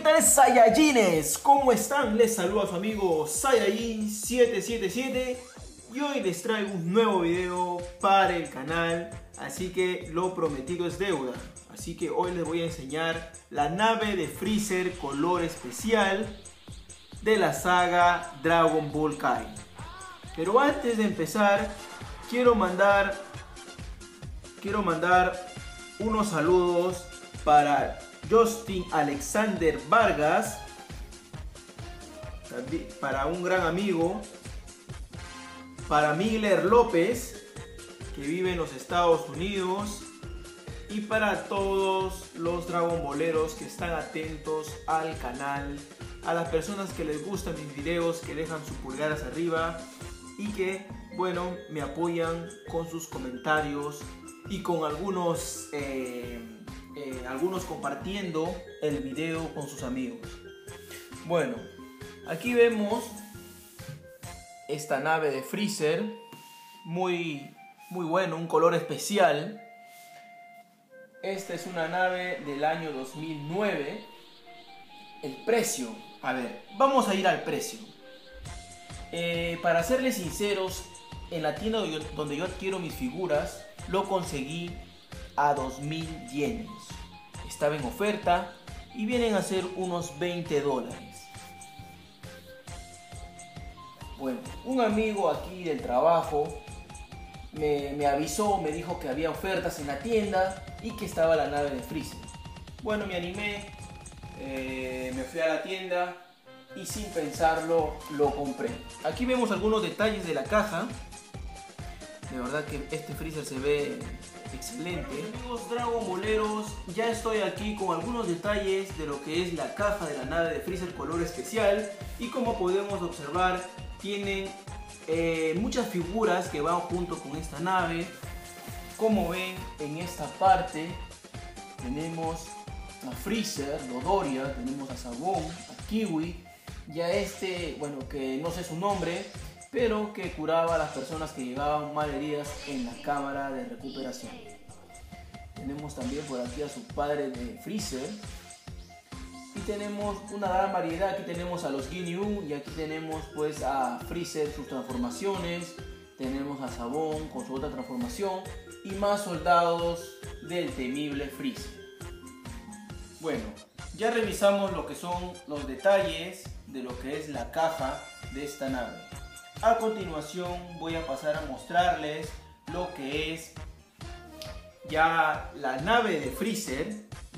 tal Saiyajines? ¿Cómo están? Les saluda su amigo Saiyajin777 y hoy les traigo un nuevo video para el canal, así que lo prometido es deuda. Así que hoy les voy a enseñar la nave de Freezer color especial de la saga Dragon Ball Kai. Pero antes de empezar, quiero mandar quiero mandar unos saludos para Justin Alexander Vargas, para un gran amigo, para Miller López, que vive en los Estados Unidos, y para todos los Dragon Boleros que están atentos al canal, a las personas que les gustan mis videos, que dejan su pulgar arriba y que, bueno, me apoyan con sus comentarios y con algunos... Eh, eh, algunos compartiendo el video con sus amigos. Bueno, aquí vemos esta nave de Freezer, muy, muy bueno, un color especial. Esta es una nave del año 2009. El precio, a ver, vamos a ir al precio. Eh, para serles sinceros, en la tienda donde yo adquiero mis figuras, lo conseguí a 2.000 yenes. Estaba en oferta y vienen a ser unos 20 dólares. Bueno, un amigo aquí del trabajo me, avisó, me dijo que había ofertas en la tienda y que estaba la nave de Freezer. Bueno, me animé, eh, me fui a la tienda y sin pensarlo lo compré. Aquí vemos algunos detalles de la caja. De verdad que este freezer se ve excelente. Amigos Dragon Boleros, ya estoy aquí con algunos detalles de lo que es la caja de la nave de Freezer color especial y como podemos observar tienen eh, muchas figuras que van junto con esta nave. Como ven en esta parte tenemos a Freezer, Dodoria, tenemos a Sabón, a Kiwi, ya este, bueno, que no sé su nombre, pero que curaba a las personas que llevaban mal heridas en la cámara de recuperación. Tenemos también por aquí a su padre de Freezer. Y tenemos una gran variedad, aquí tenemos a los Ginyu y aquí tenemos pues a Freezer sus transformaciones, tenemos a Sabón con su otra transformación y más soldados del temible Freezer. Bueno, ya revisamos lo que son los detalles de lo que es la caja de esta nave. A continuación voy a pasar a mostrarles lo que es ya la nave de Freezer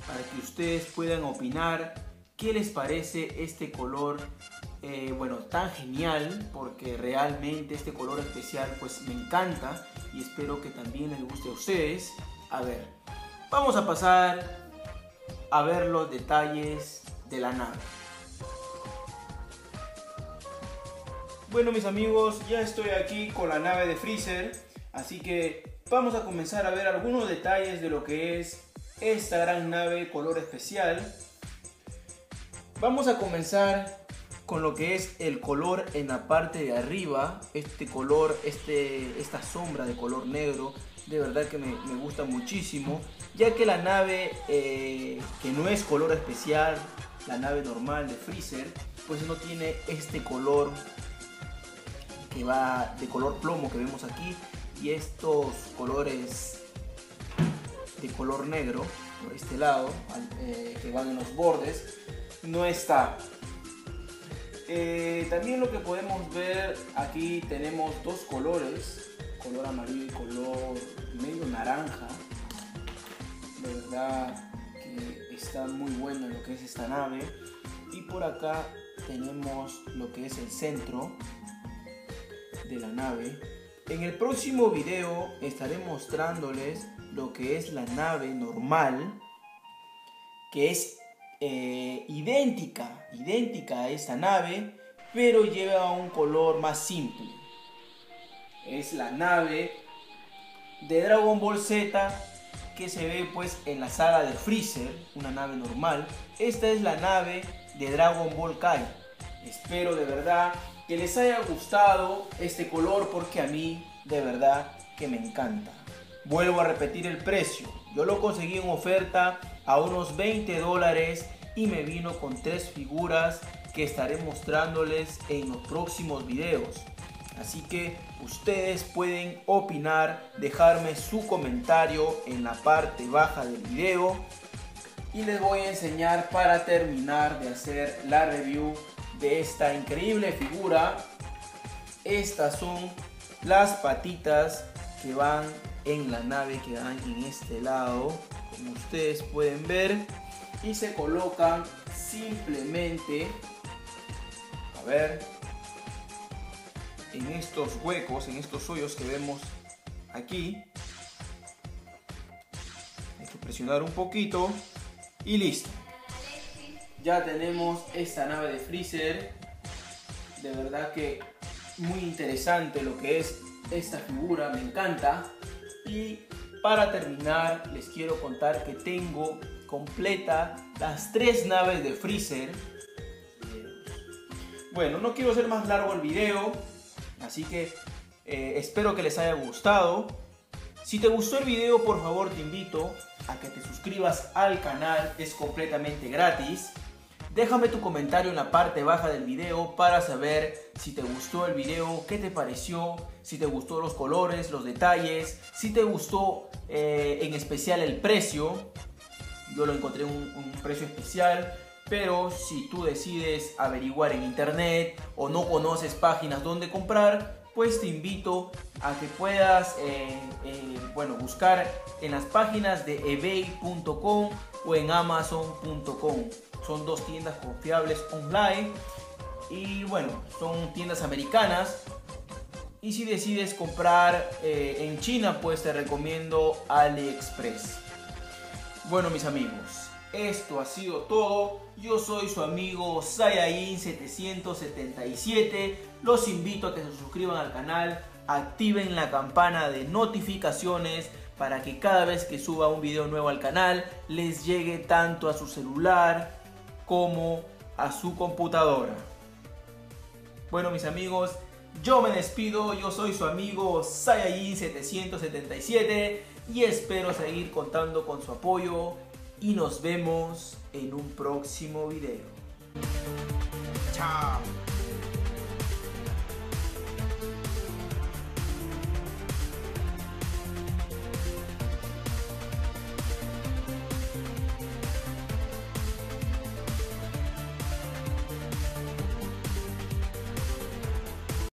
para que ustedes puedan opinar qué les parece este color eh, bueno tan genial porque realmente este color especial pues me encanta y espero que también les guste a ustedes. A ver vamos a pasar a ver los detalles de la nave. Bueno mis amigos, ya estoy aquí con la nave de Freezer, así que vamos a comenzar a ver algunos detalles de lo que es esta gran nave color especial. Vamos a comenzar con lo que es el color en la parte de arriba, este color, este, esta sombra de color negro, de verdad que me, gusta muchísimo, ya que la nave eh, que no es color especial, la nave normal de Freezer, pues no tiene este color que va de color plomo que vemos aquí y estos colores de color negro por este lado eh, que van en los bordes no está. Eh, también lo que podemos ver aquí tenemos dos colores color amarillo y color medio naranja de verdad que está muy bueno lo que es esta nave. Y por acá tenemos lo que es el centro de la nave. En el próximo video estaré mostrándoles lo que es la nave normal, que es eh, idéntica, idéntica a esta nave, pero lleva un color más simple. Es la nave de Dragon Ball Z que se ve pues en la saga de Freezer, una nave normal. Esta es la nave de Dragon Ball Kai. Espero de verdad que les haya gustado este color porque a mí de verdad que me encanta. Vuelvo a repetir el precio. Yo lo conseguí en oferta a unos 20 dólares y me vino con tres figuras que estaré mostrándoles en los próximos videos. Así que ustedes pueden opinar, dejarme su comentario en la parte baja del video y les voy a enseñar para terminar de hacer la review de esta increíble figura. Estas son las patitas que van en la nave que dan en este lado, como ustedes pueden ver, y se colocan simplemente, a ver, en estos huecos, en estos hoyos que vemos aquí. Hay que presionar un poquito y listo. Ya tenemos esta nave de Freezer. De verdad que muy interesante lo que es esta figura, me encanta. Y para terminar les quiero contar que tengo completa las tres naves de Freezer. Bueno, no quiero hacer más largo el video, Así que eh, espero que les haya gustado. Si te gustó el video, por favor te invito a que te suscribas al canal, es completamente gratis. Déjame tu comentario en la parte baja del video para saber si te gustó el video, qué te pareció, si te gustó los colores, los detalles, si te gustó eh, en especial el precio. Yo lo encontré un, un precio especial, pero si tú decides averiguar en internet o no conoces páginas donde comprar, pues te invito a que puedas eh, eh, bueno, buscar en las páginas de ebay.com o en amazon.com. Son dos tiendas confiables online y bueno, son tiendas americanas. Y si decides comprar eh, en China, pues te recomiendo AliExpress. Bueno, mis amigos, esto ha sido todo. Yo soy su amigo Sayain777. Los invito a que se suscriban al canal, activen la campana de notificaciones para que cada vez que suba un video nuevo al canal les llegue tanto a su celular como a su computadora. Bueno mis amigos, yo me despido, yo soy su amigo Sayain777 y espero seguir contando con su apoyo y nos vemos en un próximo video. Chao.